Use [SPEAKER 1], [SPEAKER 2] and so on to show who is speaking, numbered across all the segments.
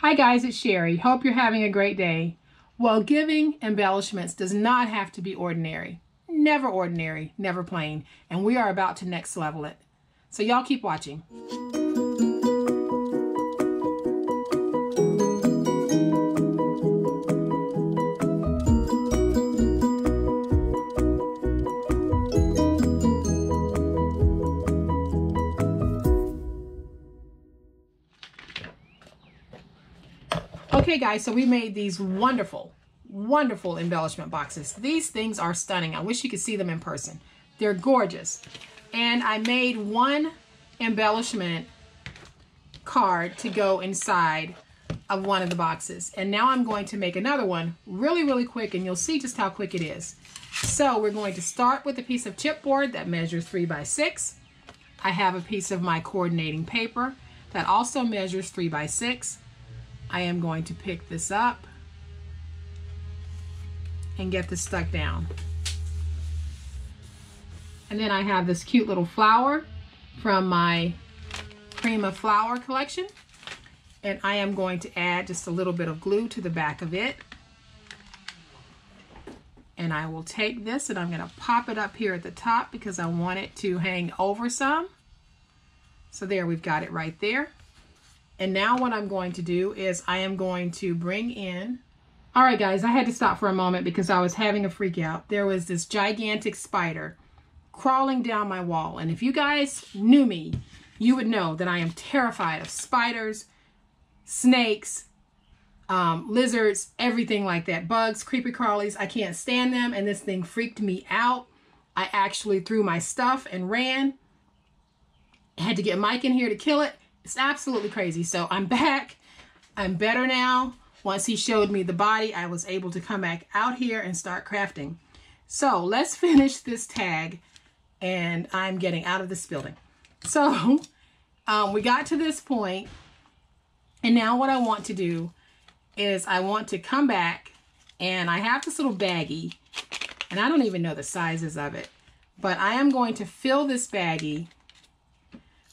[SPEAKER 1] Hi guys, it's Sherry. Hope you're having a great day. Well, giving embellishments does not have to be ordinary. Never ordinary, never plain. And we are about to next level it. So y'all keep watching. Okay guys, so we made these wonderful, wonderful embellishment boxes. These things are stunning. I wish you could see them in person. They're gorgeous. And I made one embellishment card to go inside of one of the boxes. And now I'm going to make another one really, really quick and you'll see just how quick it is. So we're going to start with a piece of chipboard that measures three by six. I have a piece of my coordinating paper that also measures three by six. I am going to pick this up and get this stuck down. And then I have this cute little flower from my Cream of Flower collection. And I am going to add just a little bit of glue to the back of it. And I will take this and I'm going to pop it up here at the top because I want it to hang over some. So there, we've got it right there. And now what I'm going to do is I am going to bring in, all right guys, I had to stop for a moment because I was having a freak out. There was this gigantic spider crawling down my wall. And if you guys knew me, you would know that I am terrified of spiders, snakes, um, lizards, everything like that. Bugs, creepy crawlies, I can't stand them. And this thing freaked me out. I actually threw my stuff and ran. I had to get Mike in here to kill it. It's absolutely crazy. So I'm back. I'm better now. Once he showed me the body, I was able to come back out here and start crafting. So let's finish this tag and I'm getting out of this building. So um, we got to this point and now what I want to do is I want to come back and I have this little baggie and I don't even know the sizes of it, but I am going to fill this baggie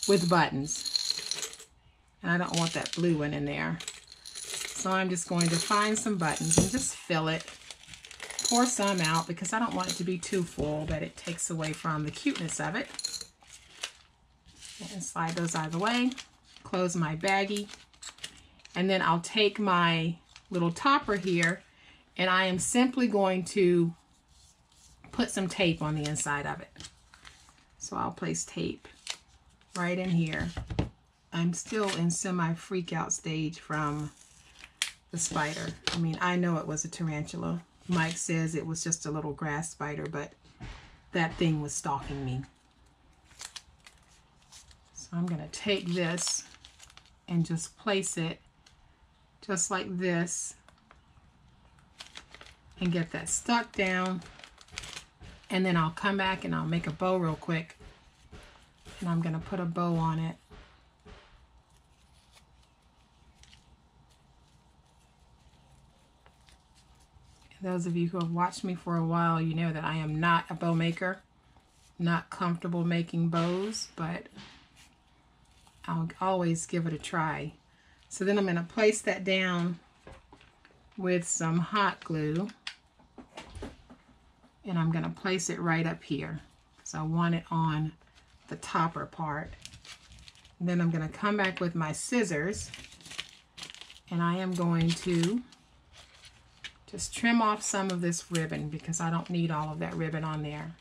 [SPEAKER 1] with buttons. I don't want that blue one in there. So I'm just going to find some buttons and just fill it. Pour some out because I don't want it to be too full that it takes away from the cuteness of it. And slide those out of the way. Close my baggie. And then I'll take my little topper here and I am simply going to put some tape on the inside of it. So I'll place tape right in here I'm still in semi freak out stage from the spider. I mean, I know it was a tarantula. Mike says it was just a little grass spider, but that thing was stalking me. So I'm going to take this and just place it just like this and get that stuck down. And then I'll come back and I'll make a bow real quick. And I'm going to put a bow on it. Those of you who have watched me for a while, you know that I am not a bow maker, not comfortable making bows, but I'll always give it a try. So then I'm going to place that down with some hot glue and I'm going to place it right up here So I want it on the topper part. And then I'm going to come back with my scissors and I am going to just trim off some of this ribbon because I don't need all of that ribbon on there.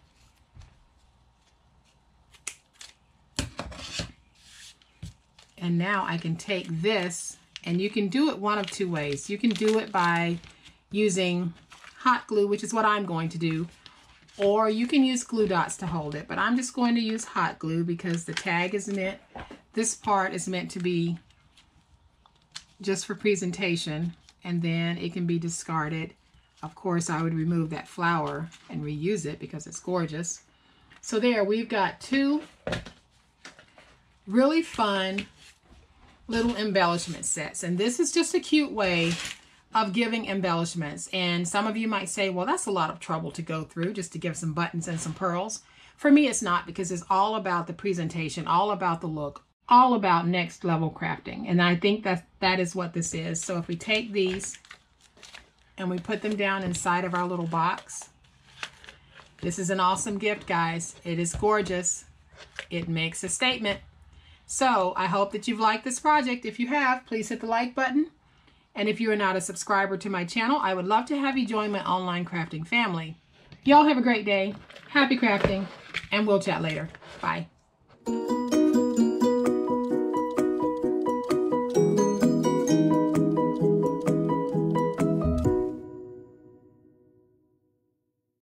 [SPEAKER 1] And now I can take this and you can do it one of two ways. You can do it by using hot glue, which is what I'm going to do, or you can use glue dots to hold it. But I'm just going to use hot glue because the tag is meant, this part is meant to be just for presentation and then it can be discarded. Of course, I would remove that flower and reuse it because it's gorgeous. So there, we've got two really fun little embellishment sets. And this is just a cute way of giving embellishments. And some of you might say, well, that's a lot of trouble to go through just to give some buttons and some pearls. For me, it's not because it's all about the presentation, all about the look, all about next level crafting. And I think that that is what this is. So if we take these and we put them down inside of our little box, this is an awesome gift, guys. It is gorgeous. It makes a statement. So I hope that you've liked this project. If you have, please hit the like button. And if you are not a subscriber to my channel, I would love to have you join my online crafting family. Y'all have a great day. Happy crafting, and we'll chat later. Bye.